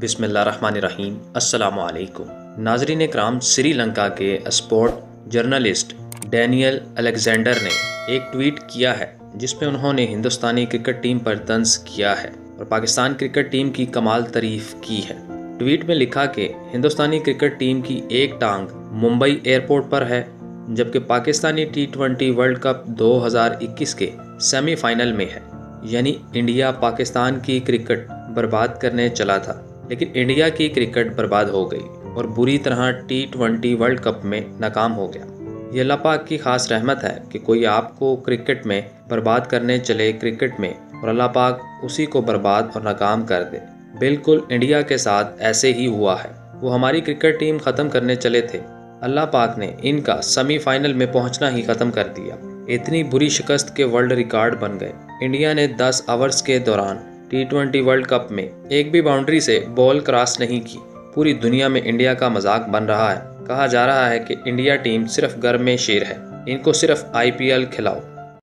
बिसमीम असलकुम नाजरीन कराम श्रीलंका के स्पोर्ट जर्नलिस्ट डैनियल अलेक्जेंडर ने एक ट्वीट किया है, जिसमें उन्होंने हिंदुस्तानी क्रिकेट टीम पर तंज किया है और पाकिस्तान क्रिकेट टीम की कमाल तारीफ़ की है। ट्वीट में लिखा कि हिंदुस्तानी क्रिकेट टीम की एक टांग मुंबई एयरपोर्ट पर है, जबकि Pakistani T twenty world cup 2021 के सेमीफाइनल में है। यानी इंडिया पाकिस्तान की क्रिकेट बर्बाद करने चला था। लेकिन इंडिया की क्रिकेट बर्बाद हो गई और बुरी तरह टी ट्वेंटी वर्ल्ड कप में नाकाम हो गया। ये अल्लाह पाक की खास रहमत है कि कोई आपको क्रिकेट में बर्बाद करने चले क्रिकेट में और अल्लाह पाक उसी को बर्बाद और नाकाम कर दे। बिल्कुल इंडिया के साथ ऐसे ही हुआ है। वो हमारी क्रिकेट टीम ख़त्म करने चले थे। अल्लाह पाक ने इनका सेमीफाइनल में पहुँचना ही ख़त्म कर दिया। इतनी बुरी शिकस्त के वर्ल्ड रिकॉर्ड बन गए। इंडिया ने 10 आवर्स के दौरान टी ट्वेंटी वर्ल्ड कप में एक भी बाउंड्री से बॉल क्रॉस नहीं की। पूरी दुनिया में इंडिया का मज़ाक बन रहा है। कहा जा रहा है कि इंडिया टीम सिर्फ़ घर में शेर है। इनको सिर्फ़ आईपीएल खिलाओ।